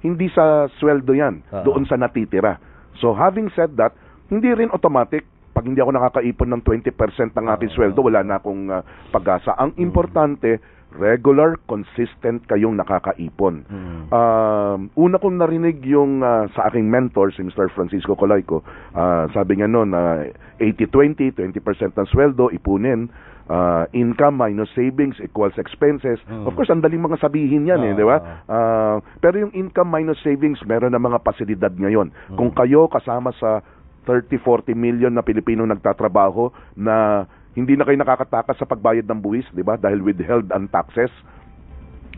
hindi sa sweldo yan, Oo. doon sa natitira. So having said that, hindi rin automatic pag hindi ako nakakaipon ng 20% ng aking Oo. sweldo, wala na akong ah, pag-asa. Ang Mm. importante, regular, consistent kayong nakakaipon. Mm. Um, una kong narinig yung ah, sa aking mentor, si Mr. Francisco Colayco, ah, sabi niya noon na 80-20, 20% ng sweldo, ipunin, ah, income minus savings equals expenses. Mm. Of course, ang daling mga sabihin yan eh, Oo. di ba? Ah, pero yung income minus savings, meron na mga pasilidad ngayon. Mm. Kung kayo kasama sa 30-40 million na Pilipino nagtatrabaho na hindi na kayo nakakatakas sa pagbayad ng buwis, di ba? Dahil withheld ang taxes,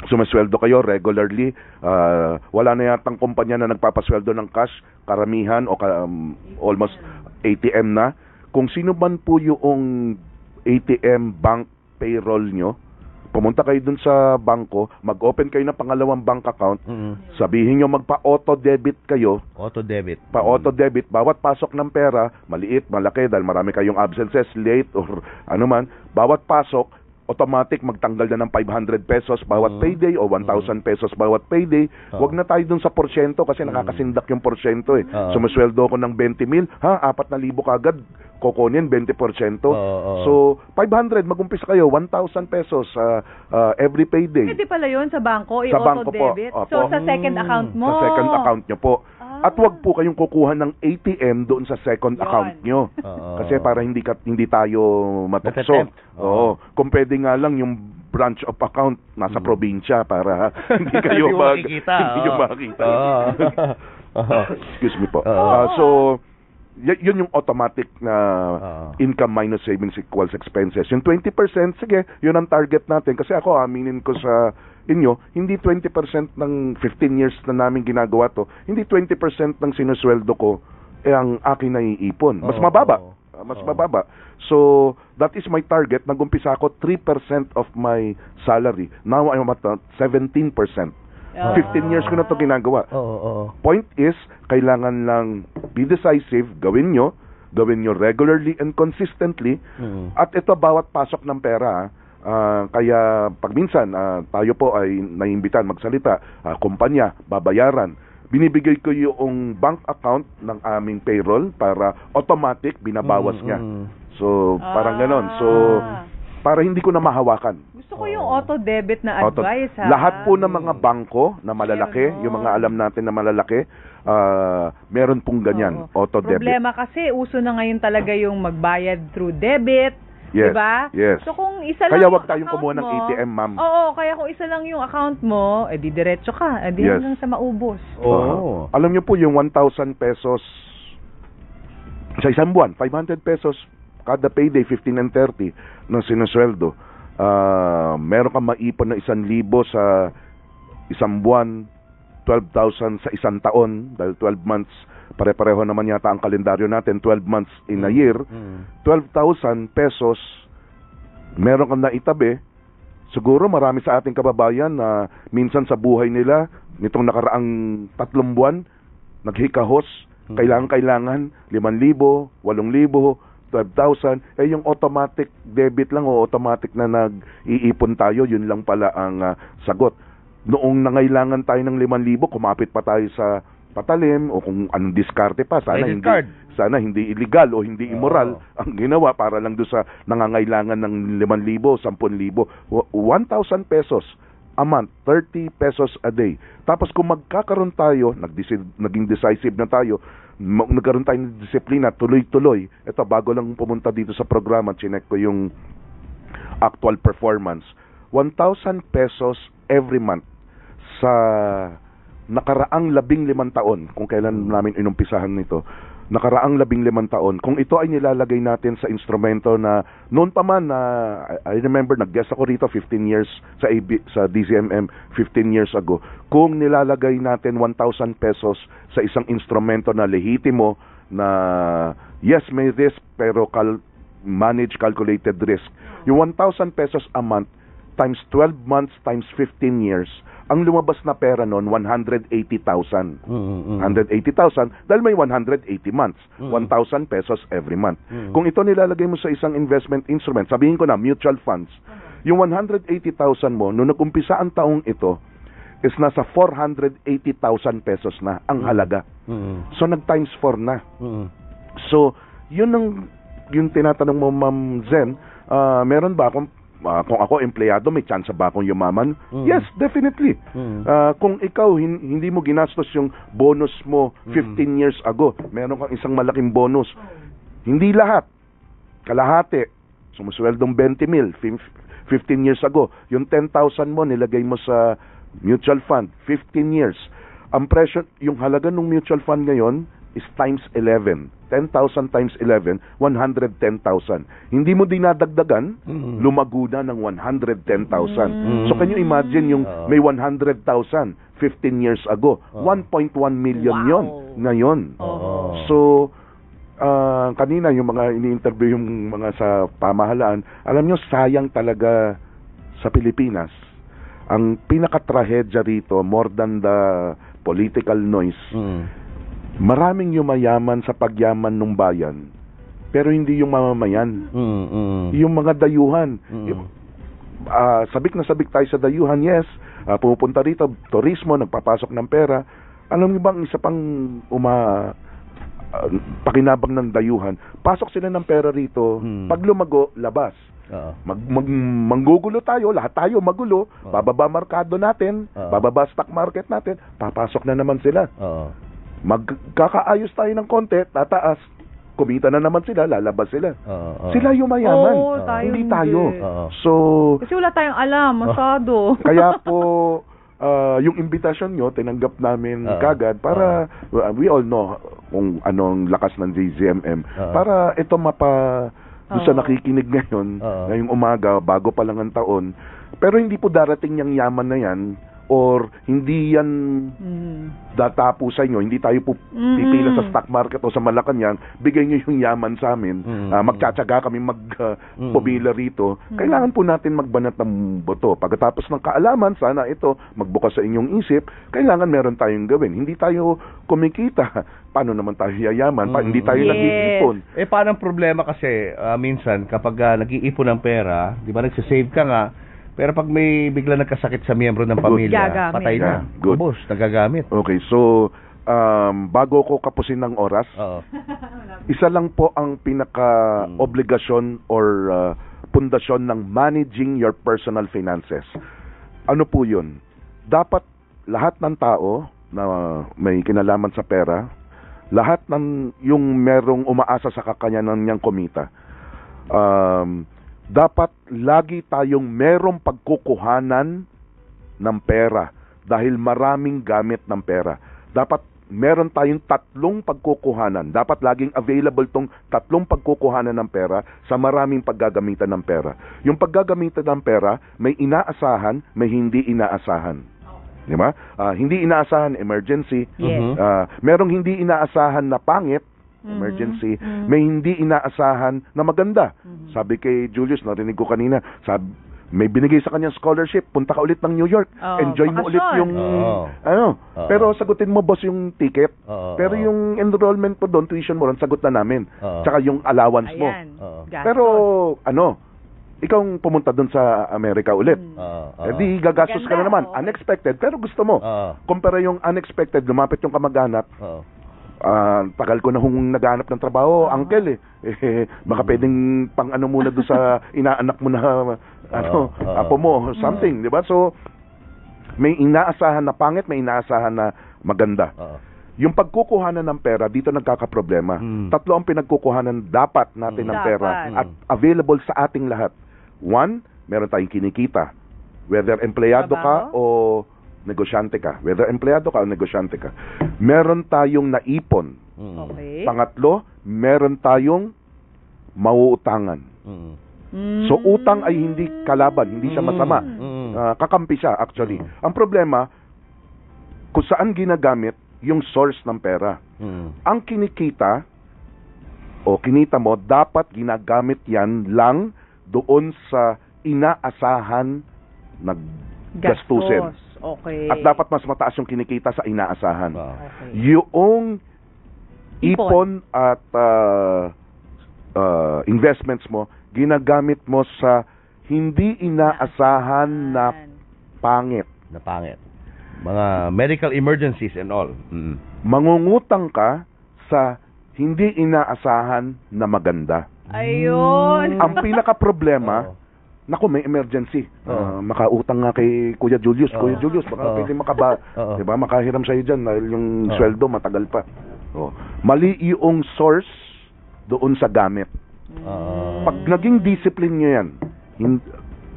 sumasweldo kayo regularly, ah, wala na yatang kumpanya na nagpapasweldo ng cash, karamihan o um, almost ATM na. Kung sino man po yung ATM bank payroll nyo, pumunta kayo dun sa bangko, mag-open kayo ng pangalawang bank account, Mm. sabihin nyo magpa-auto debit kayo, Auto debit. pa-auto debit, bawat pasok ng pera, maliit, malaki, dahil marami kayong absences, late, or ano man, bawat pasok, automatic magtanggal na ng 500 pesos bawat Mm. payday o 1,000 pesos bawat payday. Oo. Huwag na tayo dun sa porsyento kasi Mm. nakakasindak yung porsyento eh. Oo. Sumasweldo ko ng 20 mil, ha, 4,000 kagad, kukunin 20%. Oo, oo. So, 500, mag-umpisa kayo, 1,000 pesos ah, ah, every payday. Pwede pala yun sa bangko, Sa bangko po, opo. So, sa second Mm. account mo. Sa second account nyo po. Ah. At wag po kayong kukuha ng ATM doon sa second Yun. account nyo. Oo. Kasi para hindi ka, hindi tayo matukso. Natatempt. Oo. Kung pwede nga lang yung branch of account nasa Mm. probinsya para hindi kayo Hindi mo mag makikita, hindi nyo oo. makikita. Oo. Oo. Excuse me po. Oo. Ah, so y- yun yung automatic na Oo. income minus savings equals expenses. Yung 20%, sige, yun ang target natin. Kasi ako, aminin ko sa inyo, hindi 20% ng 15 years na namin ginagawa to, hindi 20% ng sinusweldo ko eh ang akin naiipon. Mas mababa. oo. Ah, Mas Oo. mababa. So, that is my target. Nagumpisa ako 3% of my salary. Now I'm at uh, 17%. Ah. 15 years ko na to ginagawa. Oo, oo. Point is, kailangan lang be decisive, gawin nyo, gawin nyo regularly and consistently, Mm. at ito bawat pasok ng pera, ah, kaya pag minsan ah, tayo po ay naiimbitan magsalita, ah, kumpanya, babayaran, binibigay ko yung bank account ng aming payroll para automatic binabawas Mm, niya. mm. So, parang ganon. So, Ah. para hindi ko na mahawakan. Gusto ko yung auto-debit na Auto- advice, ha? Lahat po ng mga bangko na malalaki, Meron. yung mga alam natin na malalaki, ah, meron pong ganyan, Oo. auto-debit. Problema kasi, uso na ngayon talaga yung magbayad through debit. Yes, Diba? yes. So kung isa Kaya lang wag tayong account kumuha ng mo- ATM, ma'am. Oo, kaya kung isa lang yung account mo, eh di diretso ka. Eh di Yes. hanggang sa maubos. Oo. Ah, alam niyo po yung 1,000 pesos sa isang buwan, 500 pesos kada payday, 15 and 30 ng sinusweldo. Ah, meron kang maipon na 1,000 sa isang buwan, 12,000 sa isang taon dahil 12 months pare-pareho naman yata ang kalendaryo natin 12 months in a year. Mm. 12,000 pesos meron kang naitabi. Siguro marami sa ating kababayan na minsan sa buhay nila nitong nakaraang tatlong buwan naghikahos Mm. kailangan kailangan 5,000 8,000 12,000 eh yung automatic debit lang o automatic na nag-iipon tayo yun lang pala ang ah, sagot. Noong nangailangan tayo ng 5,000 kumapit pa tayo sa patalim o kung anong diskarte pa sana Credit hindi card. sana hindi illegal o hindi Oo. immoral ang ginawa para lang do sa nangangailangan ng 5,000, 10,000, Wa- 1,000 pesos a month, 30 pesos a day. Tapos kung magkakaroon tayo, naging decisive na tayo, nagkaroon tayo ng disiplina, tuloy-tuloy. Ito, bago lang pumunta dito sa programa, chinek ko yung actual performance. 1,000 pesos every month sa nakaraang labing limang taon, kung kailan namin inumpisahan nito, nakaraang labing limang taon, kung ito ay nilalagay natin sa instrumento na noon pa man na I, I remember nag-guest ako rito 15 years sa AB, sa DCMM 15 years ago. Kung nilalagay natin 1,000 pesos sa isang instrumento na lehitimo na yes may risk pero cal- manage calculated risk. Yung 1,000 pesos a month times 12 months times 15 years, ang lumabas na pera noon 180,000. Mm, mm. 180,000 dahil may 180 months. Mm. 1,000 pesos every month. Mm. Kung ito nilalagay mo sa isang investment instrument, sabihin ko na mutual funds, yung 180,000 mo, nung nag-umpisa ang taong ito, is nasa 480,000 pesos na ang halaga. Mm. So nag times 4 na. Mm. So, yun ang yung tinatanong mo Ma'am Zen, ah, meron ba akong ah, kung ako empleyado, may chance ba akong yumaman? Mm. Yes, definitely. Mm. Ah, kung ikaw hin- hindi mo ginastos yung bonus mo Mm. 15 years ago, meron kang isang malaking bonus. Hindi lahat. Kalahati. Sumusweldong 20 mil fif- 15 years ago. Yung 10,000 mo nilagay mo sa mutual fund 15 years. Ang presyo, yung halaga ng mutual fund ngayon is times 11. 10,000 times 11, 110,000. Hindi mo dinadagdagan, Mm. lumago na ng 110,000. Mm. So can you imagine yung may 100,000 15 years ago. Oo. 1.1 million Wow. yon ngayon. Oo. So ah, kanina yung mga ini-interview yung mga sa pamahalaan, alam nyo sayang talaga sa Pilipinas. Ang pinaka-trahedya rito more than the political noise, Mm. Maraming yumayaman sa pagyaman ng bayan pero hindi yung mamamayan. Mm. Mm. Yung mga dayuhan. Mm. Yung- ah, sabik na sabik tayo sa dayuhan, yes. Ah, pumupunta rito, turismo, nagpapasok ng pera. Alam niyo bang isa pang uma ah, pakinabang ng dayuhan, pasok sila ng pera rito, Hmm. pag lumago, labas. Oo. Mag, mag, manggugulo tayo, lahat tayo magulo, Oo. bababa markado natin, Oo. bababa stock market natin, papasok na naman sila. Oo. Magkakaayos tayo ng konti, tataas, kumita na naman sila, lalabas sila. Oo. Oo. Sila yung mayaman. Oo, tayo hindi hindi. tayo. Oo. So, Kasi wala tayong alam, masyado. kaya po ah, yung invitation nyo tinanggap namin Oo. kagad para well, we all know kung anong lakas ng JZMM Oo. para ito mapa doon sa Oo. nakikinig ngayon Oo. ngayong umaga bago pa lang ang taon pero hindi po darating yung yaman na yan or hindi yan Mm. datapo sa inyo, hindi tayo po Mm. pipila sa stock market o sa Malacanang, bigay nyo yung yaman sa amin, Mm. Ah, magtsatsaga kami mag ah, Mm. pumila rito, Mm. kailangan po natin magbanat ng boto. Pagkatapos ng kaalaman, sana ito, magbukas sa inyong isip, kailangan meron tayong gawin. Hindi tayo kumikita. Paano naman tayo yayaman? Pa, Mm. hindi tayo Yes. nag-iipon. Eh, paano ang problema kasi, ah, minsan, kapag ah, nag-iipon ng pera, di ba, nagsisave ka nga, pero pag may bigla nagkasakit sa miyembro ng pamilya, Gagamit. patay na. Yeah, good. Ubus, nagagamit. Okay, so um, bago ko kapusin ng oras, Oo. isa lang po ang pinaka-obligasyon or uh, pundasyon ng managing your personal finances. Ano po yun? Dapat lahat ng tao na may kinalaman sa pera, lahat ng yung merong umaasa sa kakayanan niyang kumita, um, dapat lagi tayong merong pagkukuhanan ng pera dahil maraming gamit ng pera. Dapat meron tayong tatlong pagkukuhanan. Dapat laging available tong tatlong pagkukuhanan ng pera sa maraming paggagamitan ng pera. Yung paggagamitan ng pera, may inaasahan, may hindi inaasahan. Di ba? Ah, hindi inaasahan, emergency. Yes. Ah, merong hindi inaasahan na pangit. Emergency. Mhm. May hindi inaasahan na maganda. Mhm. Sabi kay Julius, narinig ko kanina, sabi, may binigay sa kanyang scholarship, punta ka ulit ng New York. Oh, Enjoy mo ulit yung Oo. ano. Oo. Pero sagutin mo boss yung ticket. Oo, Pero yung enrollment mo doon, tuition mo ron, sagot na namin. Oo. Tsaka yung allowance mo. Ayan. Oo. Gastos. Pero ano, ikaw ang pumunta doon sa Amerika ulit. Mm. Oo. Oo. Eh di gagastos ka na naman. okay. Unexpected, pero gusto mo. Oo. Kumpara yung unexpected, lumapit yung kamag-anak, Oo. Ah, tagal ko na hong naghanap ng trabaho, Ah. uncle eh. eh. Baka pwedeng pang ano muna doon sa inaanak mo na ano, oo. apo mo, something, 'di ba? So may inaasahan na pangit, may inaasahan na maganda. Oo. Yung pagkukuhanan ng pera, dito nagkakaproblema. Mm. Tatlo ang pinagkukuhanan dapat natin Mm. ng pera Dapat. at available sa ating lahat. One, meron tayong kinikita. Whether empleyado ka o negosyante ka. Whether empleyado ka o negosyante ka. Meron tayong naipon. Mm. Okay. Pangatlo, meron tayong mauutangan. Mm. So utang ay hindi kalaban, hindi siya Mm. masama. Ah, kakampi siya actually. Mm. Ang problema, kung saan ginagamit yung source ng pera. Ang kinikita o kinita mo, dapat ginagamit yan lang doon sa inaasahan na gastusin. Gastos. Okay. At dapat mas mataas yung kinikita sa inaasahan. Oo. Okay. Yung Ipon. ipon at ah, ah, investments mo, ginagamit mo sa hindi inaasahan na pangit. Na pangit. Mga medical emergencies and all. Mm. Mangungutang ka sa hindi inaasahan na maganda. Ayun. Ang pinaka-problema, Oo. Naku, may emergency. Ah, makautang nga kay Kuya Julius. Kuya Julius, baka Oo. pwede makaba, Oo. 'di ba? Makahiram sa'yo diyan dahil yung Oo. sweldo matagal pa. Oh. Mali yung source doon sa gamit. Oo. Pag naging discipline nyo yan, hin-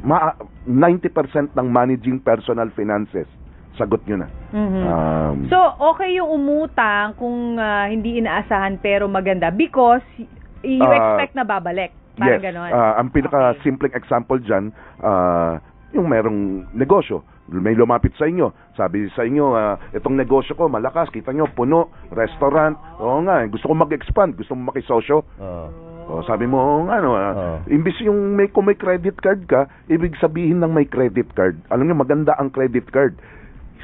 ma 90% ng managing personal finances, sagot nyo na. Mhm. Um, So, okay yung umutang kung ah, hindi inaasahan pero maganda because y- you Ah, expect na babalik. Parang yes, ganon. ah, ang pinaka-simpleng example dyan, ah, yung merong negosyo. May lumapit sa inyo. Sabi sa inyo, ah, itong negosyo ko, malakas. Kita nyo, puno. Restaurant. Oo nga, eh, gusto ko mag-expand. Gusto mo makisosyo. Oo. O, sabi mo, ano, ah, Oo. imbis yung may, kung may credit card ka, ibig sabihin ng may credit card. Alam niyo, maganda ang credit card.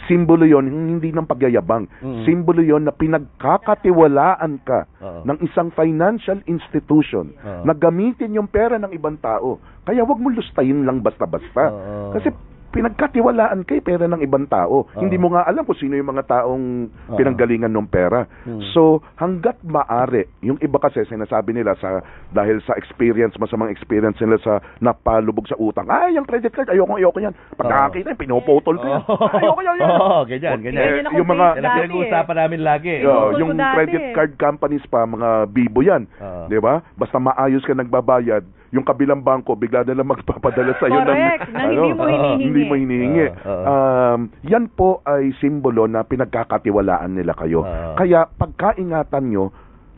Simbolo yon hindi ng pagyayabang. Mm. Simbolo yon na pinagkakatiwalaan ka Oo. ng isang financial institution Oo. na gamitin yung pera ng ibang tao. Kaya wag mo lustayin lang basta-basta. Oo. Kasi pinagkatiwalaan kay pera ng ibang tao. Oo. Hindi mo nga alam kung sino yung mga taong Oo. pinanggalingan ng pera. Hmm. So, hanggat maari, yung iba kasi sinasabi nila sa dahil sa experience, masamang experience nila sa napalubog sa utang. Ay, yung credit card, ayoko, ayoko yan. Pag Oo. nakakita, pinuputol ko yan. Oo. Ayoko yan. yan. Oo, ganyan, O, ganyan. eh, Ganyan ako yung mga ang pinag-uusapan namin lagi. Eh, Pinuputol yung credit eh. card companies pa, mga bibo yan. Oo. 'Di ba? Basta maayos ka nagbabayad, yung kabilang bangko bigla na lang magpapadala sa iyo ng Correct, nang hindi mo hinihingi. hindi mo hinihingi. Oo, oo. Um, yan po ay simbolo na pinagkakatiwalaan nila kayo. Oo. Kaya pagkaingatan nyo,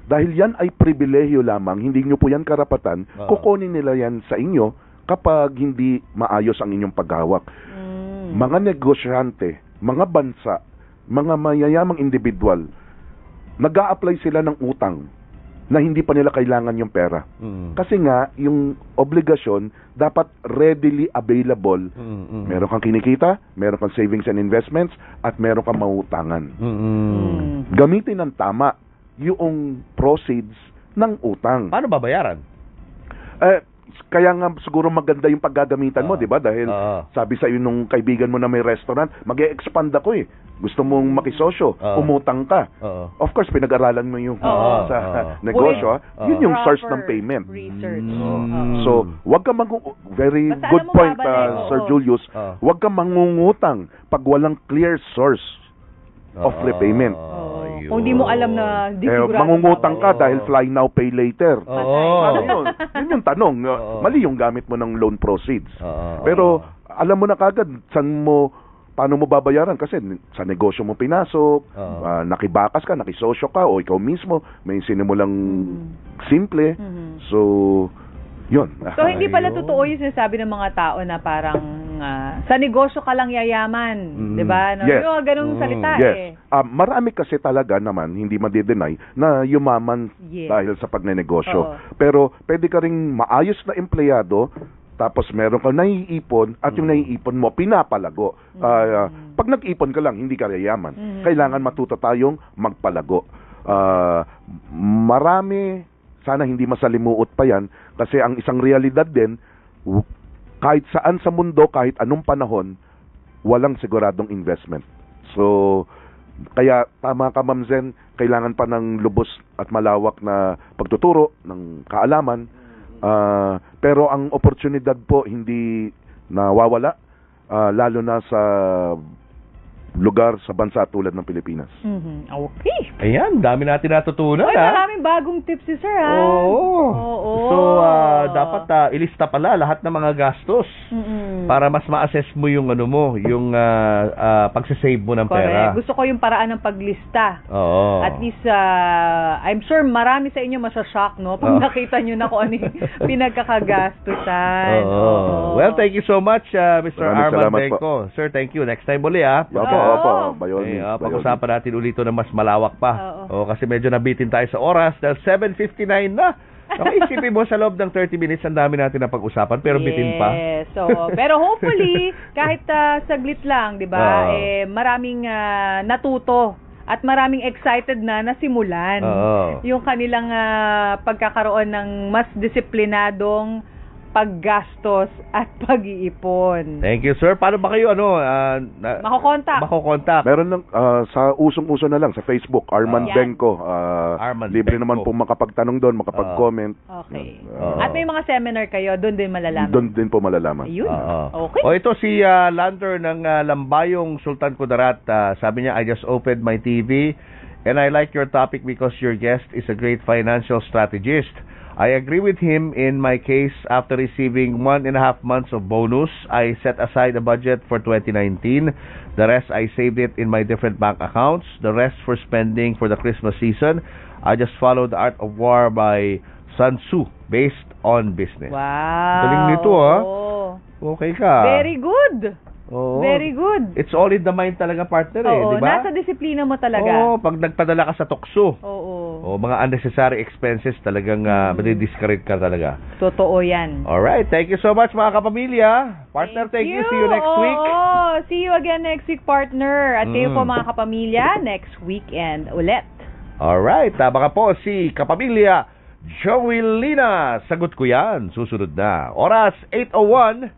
dahil yan ay pribilehyo lamang, hindi nyo po yan karapatan, Oo. kukunin nila yan sa inyo kapag hindi maayos ang inyong paghawak. Mm. Mga negosyante, mga bansa, mga mayayamang individual, nag apply sila ng utang na hindi pa nila kailangan yung pera. Mm. Kasi nga, yung obligasyon dapat readily available. Mm, mm. Meron kang kinikita, meron kang savings and investments, at meron kang mautangan. Mm, mm. Gamitin ng tama yung proceeds ng utang. Paano babayaran? Eh, kaya nga siguro maganda yung paggagamitan mo, Oo. 'di ba? Dahil Oo. sabi sa iyo nung kaibigan mo na may restaurant, mag-expand ako eh. Gusto mong makisosyo, Oo. umutang ka. Oo. Of course, pinag-aralan mo yung Oo. sa Oo. negosyo. ah. Oo. Yun yung source ng payment. Research. Mm. Oo. So, wag ka mag very Basta good point uh. Sir Julius. Oo. Wag ka mangungutang pag walang clear source of repayment. Oo. Yun. Kung di mo alam na di Eh, sigurado mangungutang ka Oo. dahil fly now pay later. Oo. Ano yun? Yun yung tanong. Oo. Mali yung gamit mo ng loan proceeds. Oo. Pero alam mo na kagad saan mo paano mo babayaran kasi sa negosyo mo pinasok, Oo. ah, nakibakas ka, nakisosyo ka o ikaw mismo may sinimulang simple. Mhm. So, yun. So, hindi pala Ayun. totoo yung sinasabi ng mga tao na parang ah, sa negosyo ka lang yayaman. Mm. Di ba? No? Yes. Yung mga ganung Mm. salita Yes. eh. Ah, marami kasi talaga naman, hindi madidenay, na yumaman Yes. dahil sa pagnenegosyo. Oo. Pero pwede ka ring maayos na empleyado, tapos meron kang naiipon, at yung Mm. naiipon mo, pinapalago. Ah, Mm. pag nag-ipon ka lang, hindi ka yayaman. Mm. Kailangan matuto tayong magpalago. Ah, marami, sana hindi masalimuot pa yan, kasi ang isang realidad din, kahit saan sa mundo, kahit anong panahon, walang siguradong investment. So, kaya tama ka Ma'am Zen, kailangan pa ng lubos at malawak na pagtuturo ng kaalaman. Ah, pero ang oportunidad po hindi nawawala ah, lalo na sa lugar sa bansa tulad ng Pilipinas. Mhm. Okay. Ayan, dami natin natutunan, Uy, ha? maraming bagong tips si Sir, ha? Oo. Oo. So, ah, dapat ah, ilista pala lahat ng mga gastos Mm-mm. para mas ma-assess mo yung ano mo, yung ah, ah, pagsasave mo ng Correct. pera. Gusto ko yung paraan ng paglista. Oo. At least, ah, I'm sure marami sa inyo masashock, no? Pag Oo. nakita nyo na kung ano yung pinagkakagastusan. Oo. Well, thank you so much, ah, Mr. Maraming Arman salamat po. Bengko. Sir, thank you. Next time muli, ah. Opo, Oo. Opo, by all Eh, means, ah, by all pag-usapan natin ulit ito na mas malawak pa. Oo. Oo, kasi medyo nabitin tayo sa oras dahil 7.59 na. Nakiisipin mo sa loob ng 30 minutes, ang dami natin na pag-usapan, pero bitin pa. Yes. So, pero hopefully, kahit ah, saglit lang, 'di ba? Oo. Eh maraming ah, natuto at maraming excited na nasimulan Oo. yung kanilang ah, pagkakaroon ng mas disiplinadong paggastos at pag-iipon. Thank you, sir. Paano ba kayo, ano, ah, na, Makokontak. makokontak? Meron lang ah, sa usong-uso na lang sa Facebook, Arman Yan. Benko. Ah, Arman libre Benko. naman po makapagtanong doon, makapag-comment. Okay. Oo. At may mga seminar kayo, doon din malalaman. Doon din po malalaman. Ayun. Oo. Okay. O ito si ah, Lander ng ah, Lambayong Sultan Kudarat. ah, sabi niya, I just opened my TV and I like your topic because your guest is a great financial strategist. I agree with him in my case after receiving one and a half months of bonus. I set aside a budget for 2019. The rest I saved it in my different bank accounts. The rest for spending for the Christmas season. I just followed The Art of War by Sun Tzu based on business. Wow. Galing nito, ah. Oo. Okay ka. Very good. Oo. Very good. It's all in the mind talaga partner eh, Oo, di ba? nasa disiplina mo talaga. Oo, pag nagpadala ka sa tukso, Oo. O mga unnecessary expenses talagang uh, discourage ka talaga. Totoo yan. Alright, thank you so much mga kapamilya. Partner, thank, you. See you next Oo, week. See you again next week, partner. At kayo Mm. po mga kapamilya, next weekend ulit. Alright, tama ka po si kapamilya Joey Lina. Sagot ko yan. Susunod na. Oras 8.01.